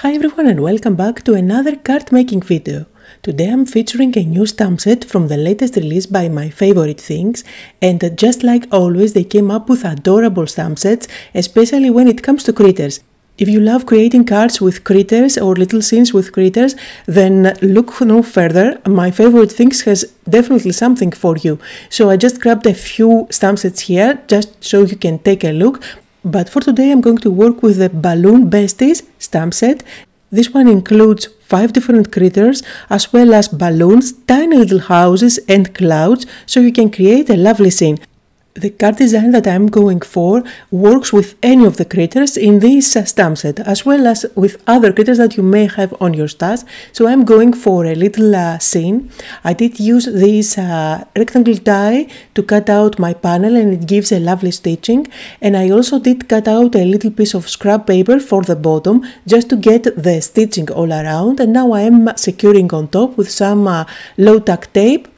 Hi everyone and welcome back to another card making video. Today I'm featuring a new stamp set from the latest release by my favorite things and just like always they came up with adorable stamp sets especially when it comes to critters. If you love creating cards with critters or little scenes with critters, then look no further. My favorite things has definitely something for you. So I just grabbed a few stamp sets here just so you can take a look. But for today I'm going to work with the Balloon Besties stamp set. This one includes 5 different critters as well as balloons, tiny little houses and clouds so you can create a lovely scene. The card design that I'm going for works with any of the critters in this uh, stamp set as well as with other critters that you may have on your stash. So I'm going for a little uh, scene. I did use this uh, rectangle die to cut out my panel and it gives a lovely stitching. And I also did cut out a little piece of scrap paper for the bottom just to get the stitching all around. And now I am securing on top with some uh, low tack tape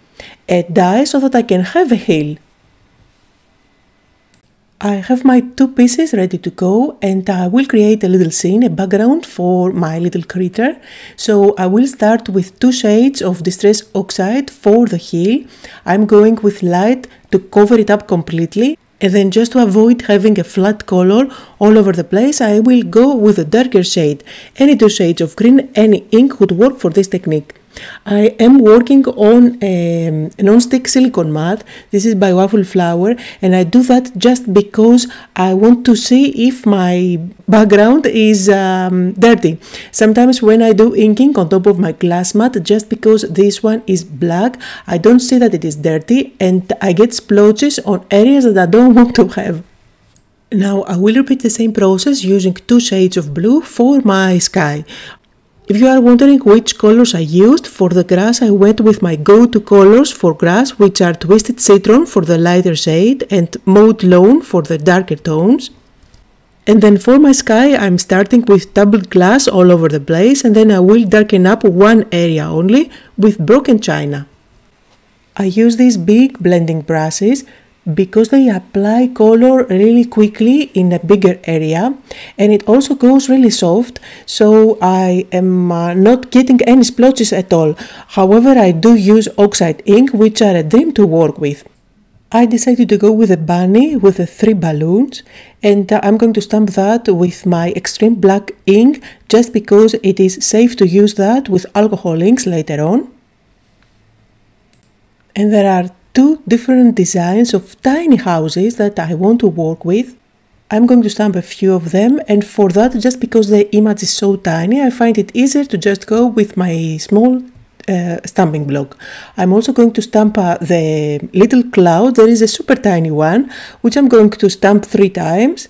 a die so that I can have a heel. I have my two pieces ready to go and I will create a little scene, a background for my little critter. So I will start with two shades of Distress Oxide for the heel. I'm going with light to cover it up completely. And then just to avoid having a flat color all over the place, I will go with a darker shade. Any two shades of green, any ink would work for this technique. I am working on a non-stick silicone mat. This is by Waffle Flower and I do that just because I want to see if my background is um, dirty. Sometimes when I do inking on top of my glass mat, just because this one is black, I don't see that it is dirty and I get splotches on areas that I don't want to have. Now I will repeat the same process using two shades of blue for my sky. If you are wondering which colors I used, for the grass I went with my go-to colors for grass which are Twisted Citron for the lighter shade and Mowed Lawn for the darker tones. And then for my sky I'm starting with Tumbled Glass all over the place and then I will darken up one area only with broken china. I use these big blending brushes because they apply color really quickly in a bigger area and it also goes really soft so I am uh, not getting any splotches at all. However, I do use oxide ink which are a dream to work with. I decided to go with a bunny with the three balloons and uh, I'm going to stamp that with my extreme black ink just because it is safe to use that with alcohol inks later on. And there are two different designs of tiny houses that I want to work with. I'm going to stamp a few of them and for that just because the image is so tiny I find it easier to just go with my small uh, stamping block. I'm also going to stamp uh, the little cloud, there is a super tiny one which I'm going to stamp three times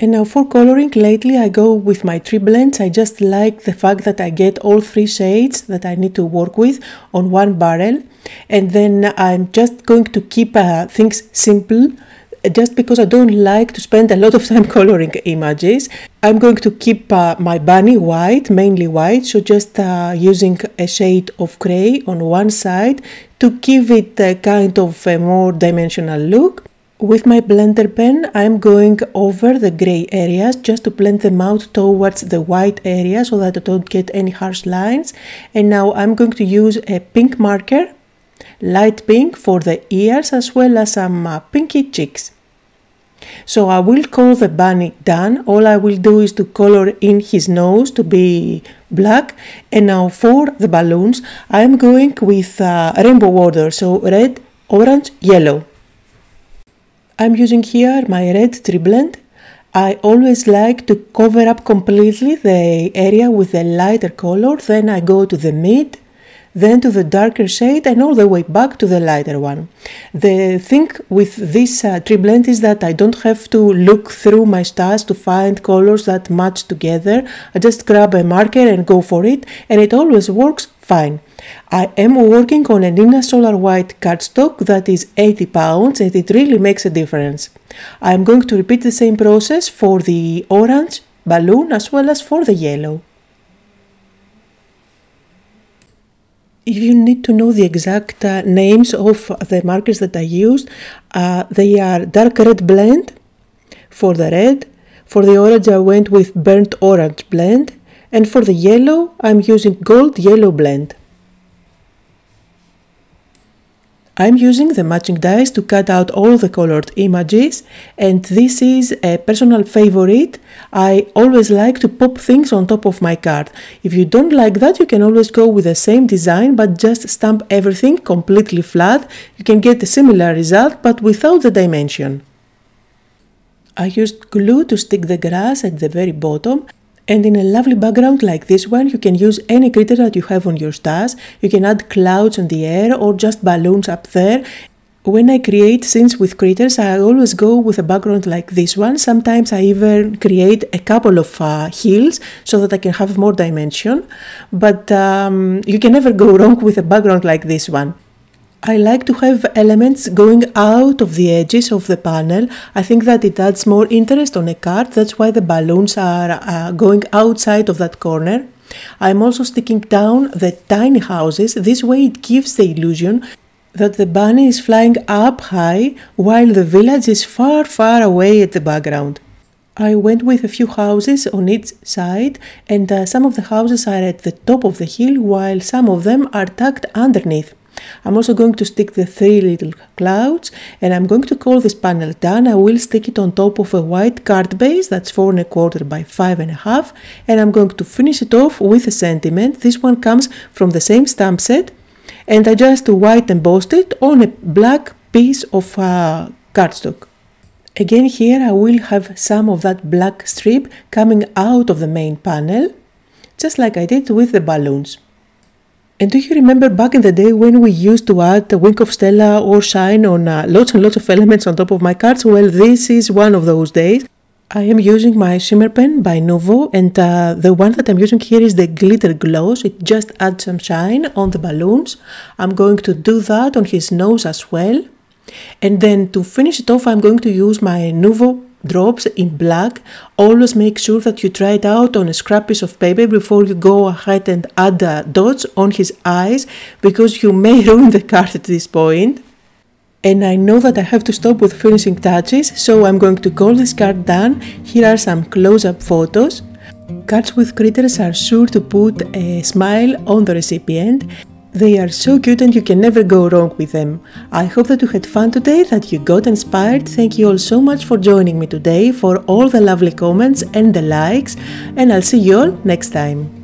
and now for coloring, lately I go with my TriBlends. I just like the fact that I get all three shades that I need to work with on one barrel. And then I'm just going to keep uh, things simple just because I don't like to spend a lot of time coloring images. I'm going to keep uh, my bunny white, mainly white, so just uh, using a shade of grey on one side to give it a kind of a more dimensional look. With my blender pen, I'm going over the gray areas just to blend them out towards the white area so that I don't get any harsh lines. And now I'm going to use a pink marker, light pink for the ears as well as some uh, pinky cheeks. So I will call the bunny done. All I will do is to color in his nose to be black. And now for the balloons, I'm going with uh, rainbow order. So red, orange, yellow. I'm using here my red TriBlend. I always like to cover up completely the area with a lighter color, then I go to the mid, then to the darker shade and all the way back to the lighter one. The thing with this uh, TriBlend is that I don't have to look through my stars to find colors that match together. I just grab a marker and go for it and it always works fine. I am working on a Neenah Solar White cardstock that is 80 pounds and it really makes a difference. I am going to repeat the same process for the orange balloon as well as for the yellow. If you need to know the exact uh, names of the markers that I used, uh, they are dark red blend for the red. For the orange I went with burnt orange blend And for the yellow, I'm using gold yellow blend. I'm using the matching dies to cut out all the colored images and this is a personal favorite. I always like to pop things on top of my card. If you don't like that you can always go with the same design but just stamp everything completely flat. You can get a similar result but without the dimension. I used glue to stick the grass at the very bottom and in a lovely background like this one, you can use any critter that you have on your stas. You can add clouds in the air or just balloons up there. When I create scenes with critters, I always go with a background like this one. Sometimes I even create a couple of uh, hills so that I can have more dimension. But um, you can never go wrong with a background like this one. I like to have elements going out of the edges of the panel. I think that it adds more interest on a card. That's why the balloons are uh, going outside of that corner. I'm also sticking down the tiny houses. This way it gives the illusion that the bunny is flying up high while the village is far far away at the background. I went with a few houses on each side and uh, some of the houses are at the top of the hill while some of them are tucked underneath. I'm also going to stick the three little clouds and I'm going to call this panel done. I will stick it on top of a white card base that's four and a quarter by five and a half and I'm going to finish it off with a sentiment. This one comes from the same stamp set and I just white embossed it on a black piece of uh, cardstock. Again here I will have some of that black strip coming out of the main panel just like I did with the balloons. And do you remember back in the day when we used to add a wink of Stella or shine on uh, lots and lots of elements on top of my cards? Well, this is one of those days. I am using my shimmer pen by Nuvo and uh, the one that I'm using here is the glitter gloss. It just adds some shine on the balloons. I'm going to do that on his nose as well. And then to finish it off, I'm going to use my Nuvo drops in black, always make sure that you try it out on a scrap piece of paper before you go ahead and add the dots on his eyes because you may ruin the card at this point. And I know that I have to stop with finishing touches, so I'm going to call this card done. Here are some close-up photos. Cards with critters are sure to put a smile on the recipient they are so cute and you can never go wrong with them. I hope that you had fun today, that you got inspired. Thank you all so much for joining me today, for all the lovely comments and the likes, and I'll see you all next time.